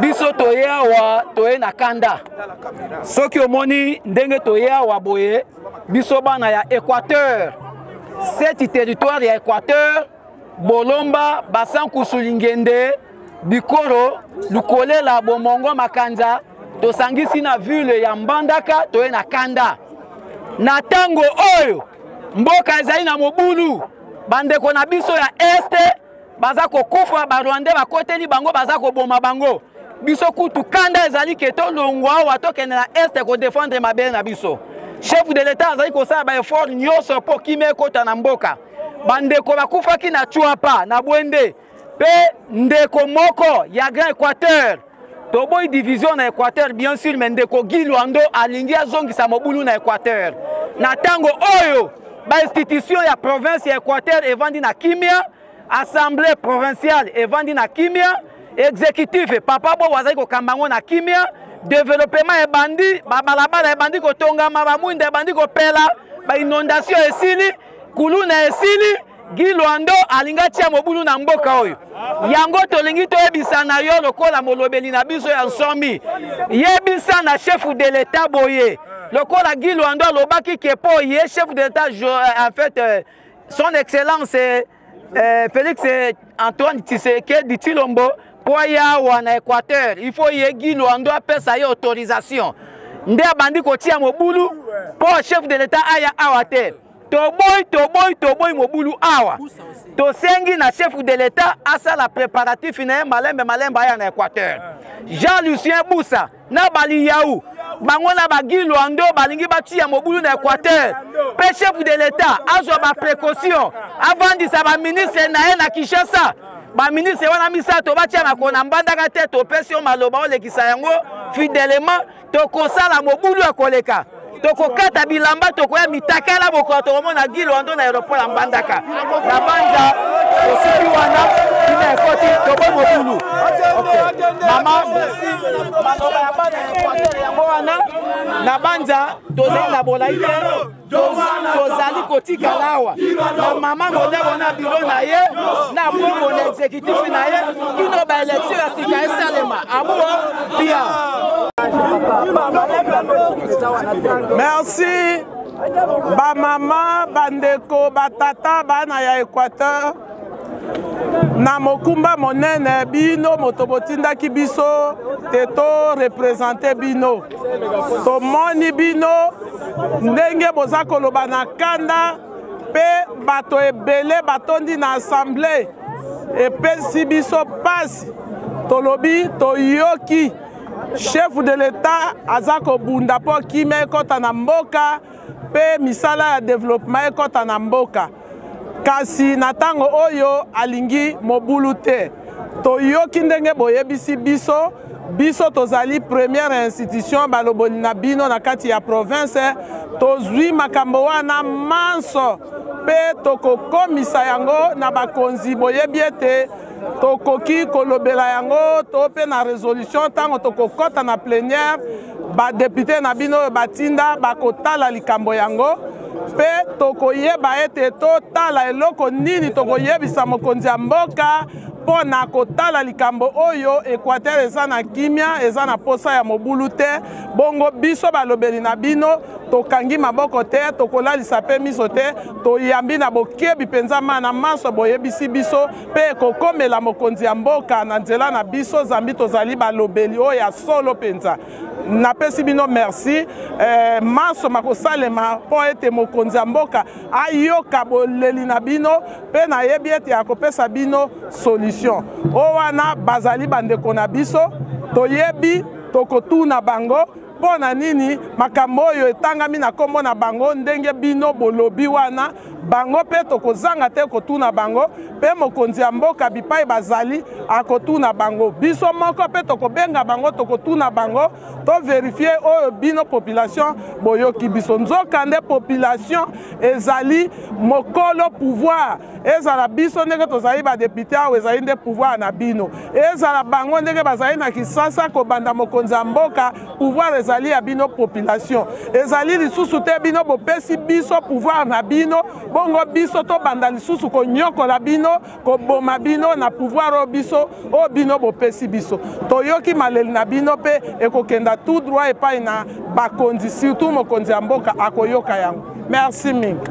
biso toye awa toye na kanda soki omoni ndenge toye awa boye biso bana ya équateur seti territoire ya équateur bolomba basankusu lingende bikoro lukolela bomongo makanza tosangisi na ville ya mbandaka toye na kanda na ntango oyo mboka ezali na mobulu bandeko na biso ya este baza kokufa barwandais bakoteli bango baza koboma bango biso kutu kanda ezali ke tolongwa awa tokende na este kodefendre mabele na biso chef de l'etat azali kosala baeffort nyonso mpo kimia ekota na mboka bandeko bakufaki na chwapa na bwende mpe ndeko moko ya grand équateur toboyi division na équateur bien sûr mais ndeko guy lwando alingi azongisa mobulu na équateur na ntango oyo bainstitution ya province ya équateur evandi na kimia assemblée provinciale evandi na kimia exécutif papa bobo azali kokamba yango na kimia developema ebandi babalabala ebandi kotongama bamwinda ebandi kopela bainondation esili kuluna esili Guy Luando alingi atia mobulu na mboka oyo. Yango tolingi toyebisa na yo lokola molobeli na biso ya nsomi. Yebisa na chef de l'etat boye. Lokola Guy Luando alobaki ke po ye chef de l'etat euh, en fait euh, son excellence euh, euh Félix euh, Antoine Tshisekedi Tshilombo po aya awa na Équateur. Il faut ye Guy Luando apesa ye autorisation. Nde abandi kotia mobulu po chef de l'etat aya awa te. toboyi toboyi toboyi mobulu awa tosengi na chef de l'etat asala préparatif na ye malembe malembe aya na équateur jean lucien busa na baliyau bango na bagi lwando balingi batiya mobulu na équateur mpe chef de l'etat azwa baprécaution avandisa baministre na ye na kinshasa baministre wana misato batia na kona mbandaka te topesi yo maloba olekisa yango fidèlement tokosala mobulu ya koleka tokokata bilamba tokoya mitakala bokola tokomona gilwando na aeroport ya mbandaka na banza osili wana ina ekoti toboyi mobulu mama maloba ya bana ya equateur yango wana na banza tozali na bolai te tozali kotikala awa na mama modebo na bilo na ye na bongo na exécutif na ye kino baelektio ya sika esalema amour pia merci bamama bandeko batata bana ya équateur na mokumba monene bino moto botindaki biso te torepresente bino tomoni bino ndenge boza koloba na kanda mpe bato ebele batondi na assemblee epesi biso mpasi tolobi toyoki chef de l'etat aza kobunda mpo kimia ekɔta na mboka mpe misala ya developema ekɔta na mboka kasi na ntango oyo alingi mobulu te toyoki ndenge boyebisi biso biso tozali première institution baloboli na bino na kati ya province tozwi makambo wana manso mpe tokokomisa yango na bakonzi boyebi ete tokoki kolobela yango to mpe na resolution ntango tokokɔta na plenière badepute na bino oyo batinda bakotala likambo yango mpe tokoyeba ete totala eloko nini tokoyebisa mokonzi ya mboka mpo na kotala likambo oyo equateur eza na kimia eza na mposa ya mobulu te bongo biso balobeli na bino tokangi maboko te tokolalisa mpe miso te toyambi na bokebi mpenza mana manso boyebisi biso mpe ekokomela mokonzi ya mboka na nzela na biso zambi tozali balobeli oyo ya solo mpenza napesi bino merci eh, manso makosalema mpo ete mokonzi ya mboka ayoka boleli na bino mpe nayebi ete akopesa bino solution oyo wana bazali bandeko na biso toyebi tokotuna bango mpo na nini makambo oyo etangami na nkombo na bango ndenge bino bolobi wana bango mpe tokozanga te kotuna bango mpe mokonzi ya mboka bipai bazali akotuna bango biso moko mpe tokobenga bango tokotuna bango toverifie oyo bino population boyoki biso nzokande population ezali mokolo pouvoir ezala biso ndenge tozali badepute awa ezali nde pouvoir na bino ezala bango ndenge bazali na kisasa kobanda mokonzi ya mboka pouvoir ezali ya bino population ezali lisusu te bino bopesi biso pouvoir na bino bongo biso tobanda lisusu konyokola bino koboma bino na pouvoir oyo biso oyo bino bopesi biso toyoki maleli na bino mpe ekokenda tout droit epai na bakonzi surtout mokonzi ya mboka akoyoka yango merci mingi